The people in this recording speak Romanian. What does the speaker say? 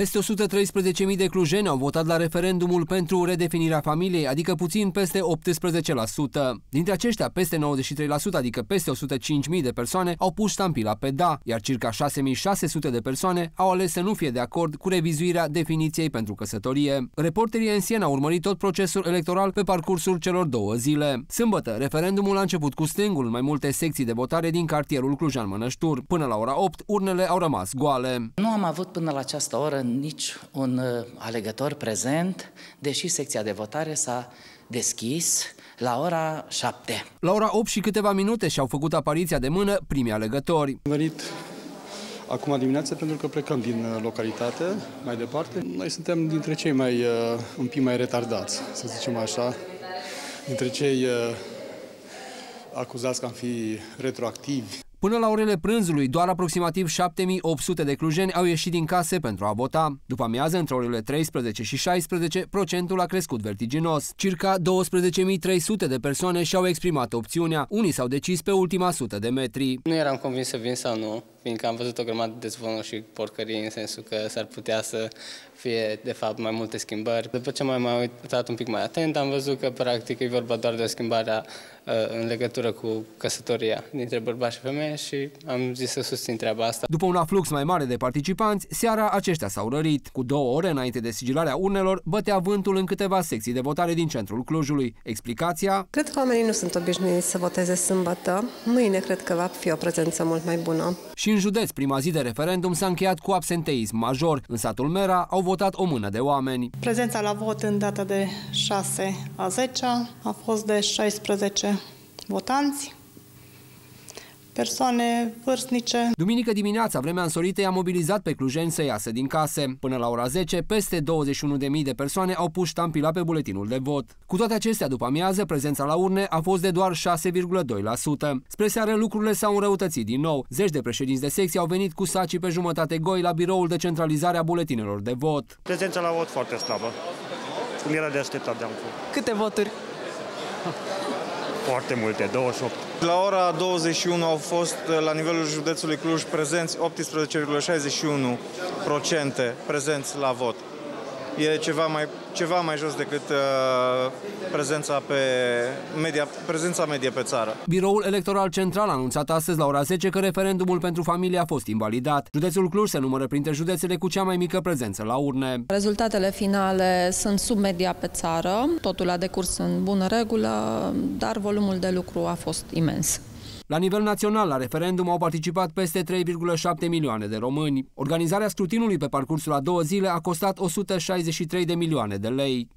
Peste 113.000 de clujeni au votat la referendumul pentru redefinirea familiei, adică puțin peste 18%. Dintre aceștia, peste 93%, adică peste 105.000 de persoane, au pus ștampila pe da, iar circa 6.600 de persoane au ales să nu fie de acord cu revizuirea definiției pentru căsătorie. Reporterii în Siena au urmărit tot procesul electoral pe parcursul celor două zile. Sâmbătă, referendumul a început cu stângul în mai multe secții de votare din cartierul Clujan-Mănăștur. Până la ora 8, urnele au rămas goale. Nu am avut până la această oră nici un uh, alegător prezent, deși secția de votare s-a deschis la ora 7. La ora 8 și câteva minute și-au făcut apariția de mână primii alegători. Am venit acum dimineață pentru că plecăm din uh, localitate mai departe. Noi suntem dintre cei mai, uh, un pic mai retardați, să zicem așa, dintre cei acuzați că am fi retroactivi. Până la orele prânzului, doar aproximativ 7800 de clujeni au ieșit din case pentru a vota. După amiază, între orele 13 și 16, procentul a crescut vertiginos. Circa 12.300 de persoane și-au exprimat opțiunea. Unii s-au decis pe ultima sută de metri. Nu eram convins să vin sau nu, fiindcă am văzut o grămadă de zvonuri și porcării în sensul că s-ar putea să fie, de fapt, mai multe schimbări. După ce m-am uitat un pic mai atent, am văzut că, practic, e vorba doar de o schimbare uh, în legătură cu căsătoria dintre bărbați și femeie și am zis să susțin treaba asta. După un aflux mai mare de participanți, seara aceștia s-au rărit. Cu două ore înainte de sigilarea urnelor, bătea vântul în câteva secții de votare din centrul Clujului. Explicația? Cred că oamenii nu sunt obișnuiți să voteze sâmbătă. Mâine cred că va fi o prezență mult mai bună. Și în județ, prima zi de referendum s-a încheiat cu absenteism major. În satul Mera au votat o mână de oameni. Prezența la vot în data de 6 a 10 a fost de 16 votanți, persoane vârstnice. Duminică dimineața, vremea însorită i-a mobilizat pe clujeni să iasă din case. Până la ora 10, peste 21.000 de persoane au pus ștampila pe buletinul de vot. Cu toate acestea, după amiază, prezența la urne a fost de doar 6,2%. Spre seară, lucrurile s-au înrăutățit din nou. Zeci de președinți de secție au venit cu sacii pe jumătate goi la biroul de centralizare a buletinelor de vot. Prezența la vot foarte slabă. Cum era de așteptat de Câte voturi? Foarte multe, 28. La ora 21 au fost la nivelul județului Cluj prezenți 18,61% prezenți la vot e ceva mai, ceva mai jos decât uh, prezența, pe media, prezența medie pe țară. Biroul Electoral Central a anunțat astăzi la ora 10 că referendumul pentru familie a fost invalidat. Județul Cluj se numără printre județele cu cea mai mică prezență la urne. Rezultatele finale sunt sub media pe țară, totul a decurs în bună regulă, dar volumul de lucru a fost imens. La nivel național, la referendum au participat peste 3,7 milioane de români. Organizarea scrutinului pe parcursul a două zile a costat 163 de milioane de lei.